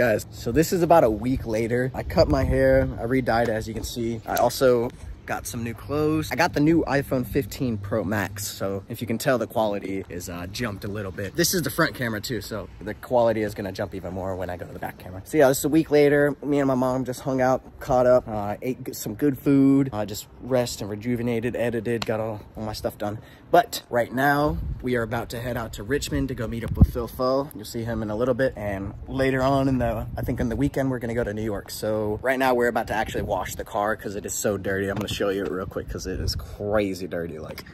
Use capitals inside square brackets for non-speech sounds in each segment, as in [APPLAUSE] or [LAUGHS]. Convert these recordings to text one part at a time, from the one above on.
Guys. So this is about a week later. I cut my hair. I re-dyed as you can see. I also got some new clothes. I got the new iPhone 15 Pro Max, so if you can tell, the quality is uh, jumped a little bit. This is the front camera too, so the quality is gonna jump even more when I go to the back camera. So yeah, this is a week later. Me and my mom just hung out, caught up, uh, ate some good food, uh, just rest and rejuvenated, edited, got all, all my stuff done. But right now, we are about to head out to Richmond to go meet up with Phil Fo. You'll see him in a little bit. And later on in the, I think in the weekend, we're gonna go to New York. So right now, we're about to actually wash the car because it is so dirty. I'm gonna show you it real quick because it is crazy dirty, like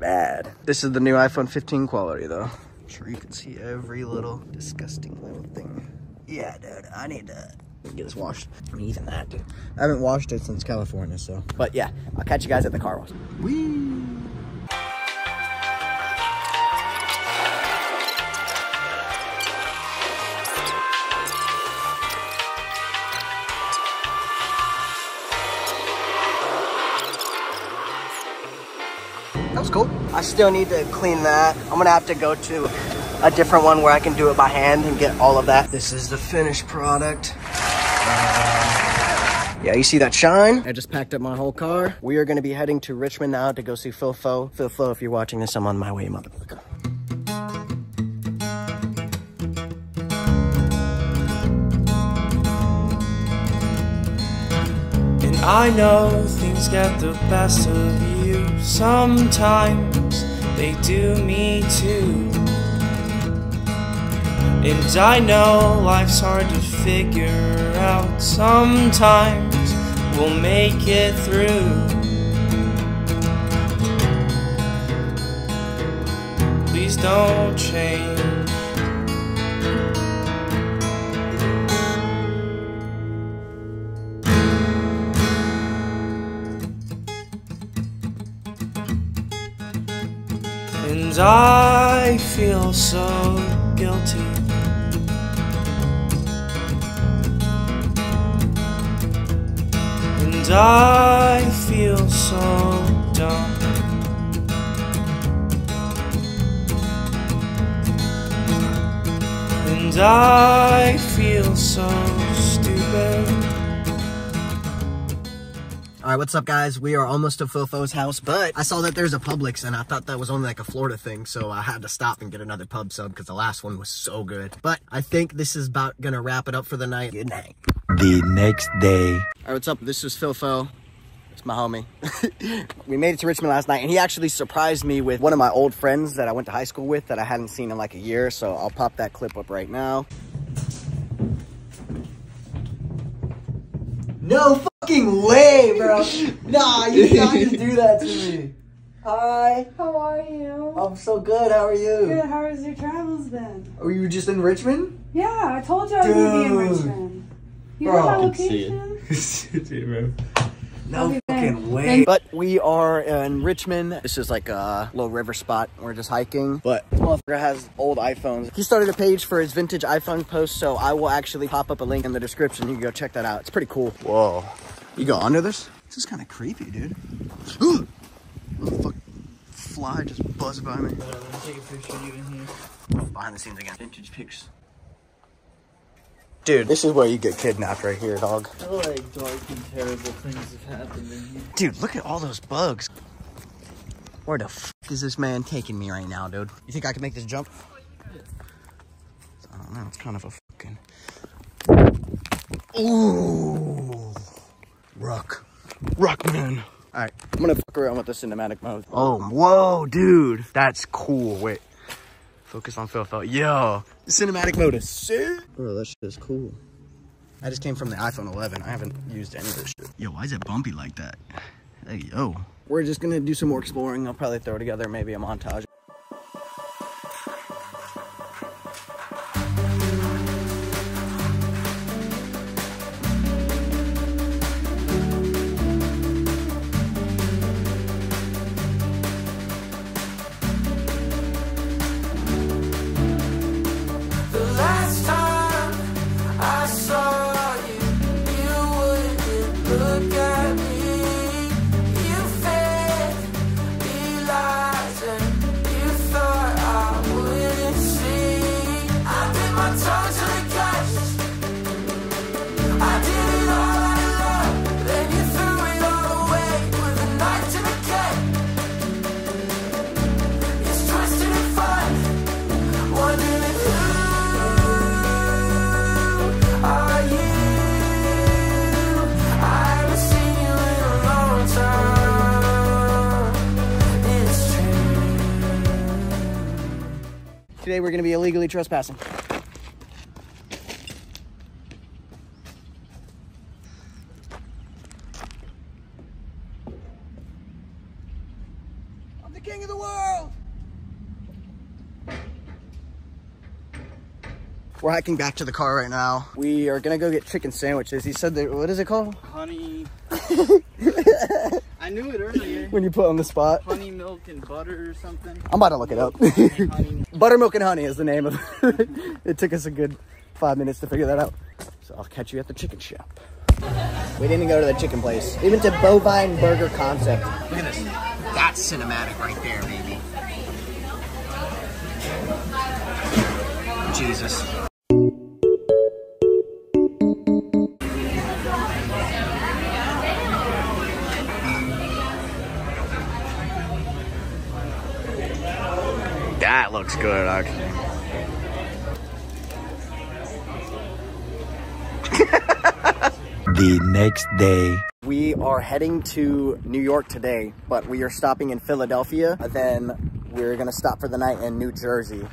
bad. This is the new iPhone 15 quality though. I'm sure you can see every little disgusting little thing. Yeah, dude, I need to get this washed. I mean, even that, dude. I haven't washed it since California, so. But yeah, I'll catch you guys at the car wash. Whee! That. I still need to clean that. I'm gonna have to go to a different one where I can do it by hand and get all of that. This is the finished product. Uh, yeah, you see that shine? I just packed up my whole car. We are gonna be heading to Richmond now to go see Phil Fo. Phil Fo, if you're watching this, I'm on my way, motherfucker. And I know things get the best of you. Sometimes they do me too. And I know life's hard to figure out. Sometimes we'll make it through. Please don't change. And I feel so guilty. And I feel so dumb. And I feel so right, what's up, guys? We are almost to Phil Fo's house, but I saw that there's a Publix, and I thought that was only like a Florida thing, so I had to stop and get another pub sub because the last one was so good. But I think this is about gonna wrap it up for the night. Good night. The next day. All right, what's up? This is Phil Fo. It's my homie. [LAUGHS] we made it to Richmond last night, and he actually surprised me with one of my old friends that I went to high school with that I hadn't seen in like a year. So I'll pop that clip up right now. No fucking way, bro. nah, you cannot just do that to me. Hi, How are you? I'm so good. How are you? Good. How has your travels been? Oh, were you just in Richmond? Yeah, I told you I was gonna be in Richmond. You Bro, know I my can location? [LAUGHS] No Okay, fucking thanks. way. But we are in Richmond. This is like a little river spot. We're just hiking. But motherfucker has old iPhones. He started a page for his vintage iPhone post, so I will actually pop up a link in the description. You can go check that out. It's pretty cool. Whoa. You go under this? This is kind of creepy, dude. [GASPS] oh, fuck. Fly just buzzed by me. take a picture of you in here. Oh, behind the scenes again. Vintage pics. Dude, this is where you get kidnapped right here, dog. I feel like dark and terrible things have happened in here. Dude, look at all those bugs. Where the f is this man taking me right now, dude? You think I can make this jump? I don't know. It's kind of a fucking. Ooh, rock, rock man. All right, I'm gonna fuck around with the cinematic mode. Oh, whoa, dude, that's cool. Wait, focus on Phil. Phil. Yo, the cinematic mode is sick. Bro, that shit is cool. I just came from the iPhone 11. I haven't used any of this shit. Yo, why is it bumpy like that? Hey, yo. We're just gonna do some more exploring. I'll probably throw together maybe a montage. Today we're gonna be illegally trespassing. I'm the king of the world! We're hiking back to the car right now. We are gonna go get chicken sandwiches. He said that, what is it called? honey. [LAUGHS] I knew it earlier. When you put on the spot. Honey milk and butter or something. I'm about to look it up. [LAUGHS] Buttermilk and honey is the name of it. [LAUGHS] it took us a good five minutes to figure that out. So I'll catch you at the chicken shop. We didn't go to the chicken place. We went to Bovine Burger Concept. Look at this. That's cinematic right there, baby. Jesus. Looks good, actually. The next day. We are heading to New York today, but we are stopping in Philadelphia. Then we're gonna stop for the night in New Jersey.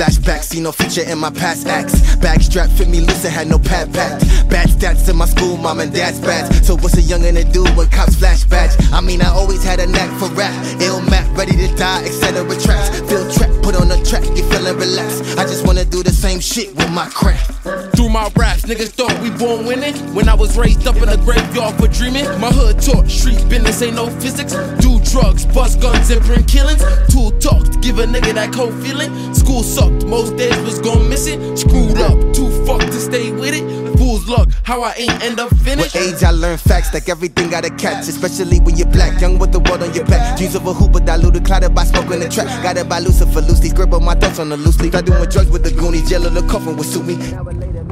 Flashback, see no future in my past acts. Bag strap fit me loose and had no pad packed. Bad stats in my school, mom and dad's bad. So what's a youngin' to do when cops flash badge? I mean, I always had a knack for rap. Ill map, ready to die, etc. Tracks. Feel trapped, put on a track, you feeling relaxed. I just wanna do the same shit with my craft. Through my raps, niggas thought we born winning. When I was raised up in a graveyard for dreaming, my hood taught street business ain't no physics. Do drugs, bust guns, and bring killings. Tool talk to give a nigga that cold feeling. School sucked, most days was gone missing. Screwed up, too fucked to stay with it. Fool's luck, how I ain't end up finished. With age, I learned facts like everything gotta catch, especially when you're black, young with the world on your back. Dreams of a hooper diluted, clouded by smoke in the trap. Got it by Lucifer, loosely scribble my thoughts on the loose leaf. I doing drugs with the Goonies, jail or the coffin would suit me.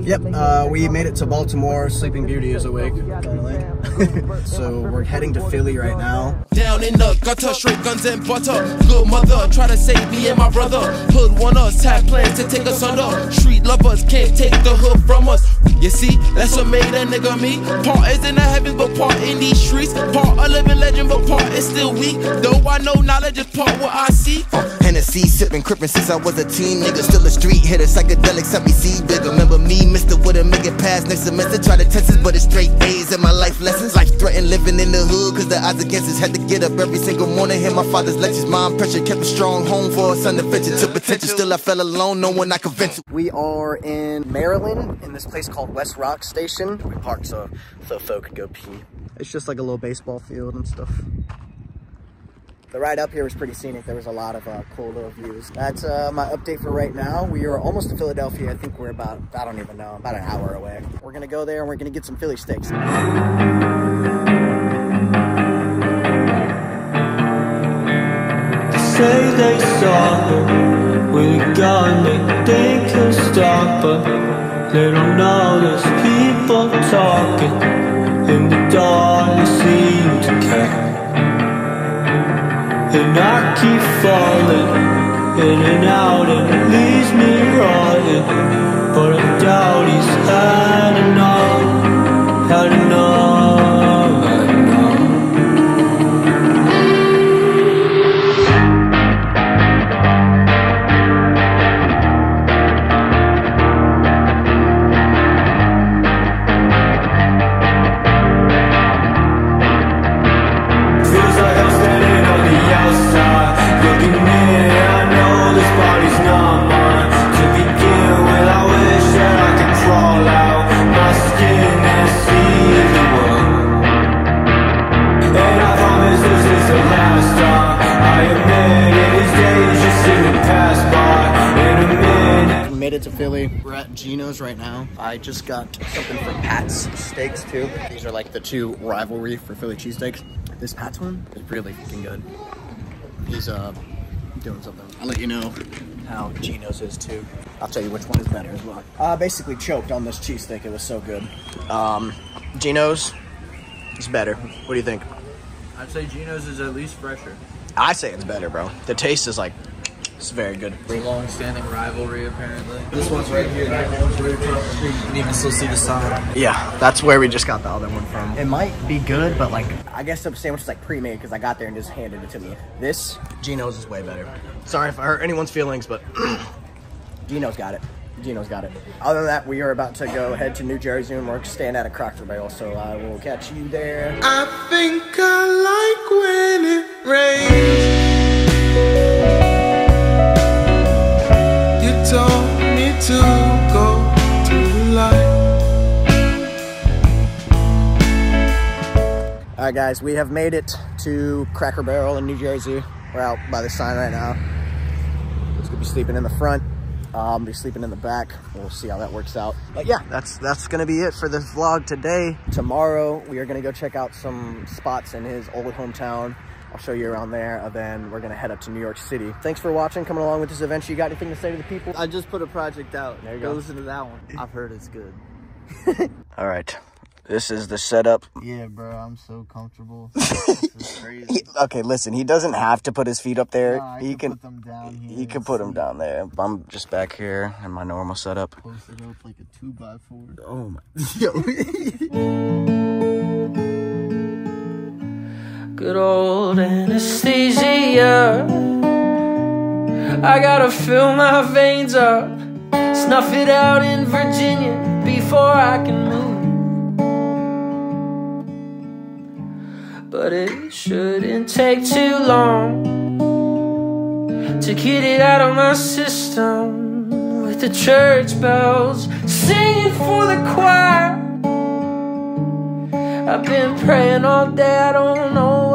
Yep, uh, we made it to Baltimore. Sleeping Beauty is awake, [LAUGHS] so we're heading to Philly right now. Down in the gutter, straight guns and butter. Good mother, try to save me and my brother. Hood want us, had plans to take us under. Street lovers can't take the hood from us. You see, that's what made a nigga me. Part is in the heavens, but part in these streets. Part a living legend, but part is still weak. Though I know knowledge is part what I see. Hennessy, sipping, crippin' since I was a teen nigga. Still a street hitter, psychedelics help me see bigger. Remember me, Mister wouldn't make it past next semester. Try to test us, but it's straight A's in my life lessons. Life threatened living in the hood, cause the odds against us had to get up every single morning. Hear my father's lectures, mom pressure kept a strong home for a son to venture to potential. Still, I fell alone, no one I could vent. We are in Maryland in this place called West Rock Station. We parked so so Fo could go pee. It's just like a little baseball field and stuff. The ride up here was pretty scenic. There was a lot of uh, cool little views. That's uh, my update for right now. We are almost to Philadelphia. I think we're about, I don't even know, about an hour away. We're gonna go there and we're gonna get some Philly steaks. say they saw her with a gun they think can stop her. They don't know there's people talking in the dark. I keep falling in and out, and it leaves me rotting. But I doubt he's had at Geno's right now. I just got something from Pat's Steaks too. These are like the two rivalry for Philly cheesesteaks. This Pat's one is really fucking good. He's uh doing something. I'll let you know how Geno's is too. I'll tell you which one is better as well. Uh, basically choked on this cheesesteak. It was so good. Um, Geno's is better. What do you think? I'd say Geno's is at least fresher. I say it's better, bro. The taste is like It's very good. Long-standing rivalry, apparently. This one's right here. That one's right across the street. You can even still see the sign. Yeah, that's where we just got the other one from. It might be good, but like, I guess the sandwich is like pre-made because I got there and just handed it to me. This, Geno's is way better. Sorry if I hurt anyone's feelings, but [CLEARS THROAT] Geno's got it. Geno's got it. Other than that, we are about to go head to New Jersey and we're staying at a Cracker Barrel, so I will catch you there. I think I like when it rains. Right, guys, we have made it to Cracker Barrel in New Jersey. We're out by the sign right now. It's gonna be sleeping in the front. Um, be sleeping in the back. We'll see how that works out. But yeah, that's that's gonna be it for this vlog today. Tomorrow we are gonna go check out some spots in his old hometown. I'll show you around there, and then we're gonna head up to New York City. Thanks for watching, coming along with this adventure. You got anything to say to the people? I just put a project out. There you go. go. listen to that one. I've heard it's good. [LAUGHS] All right, this is the setup. Yeah, bro. I'm so comfortable. [LAUGHS] this is crazy. He- okay, listen, he doesn't have to put his feet up there. Nah, he can put them down here. He can put them down there. I'm just back here in my normal setup. Posted up like a two by four. Oh my. [LAUGHS] Good old anesthesia. I gotta fill my veins up, snuff it out in Virginia before I can move. But it shouldn't take too long to get it out of my system with the church bells singing for the choir. I've been praying all day, I don't know